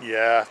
Yeah.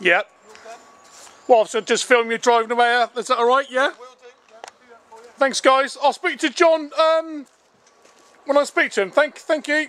Yep. Well, so just film you driving away. uh, Is that all right? Yeah. Will do, yeah, do that for you. Thanks, guys. I'll speak to John um, when I speak to him. Thank, thank you.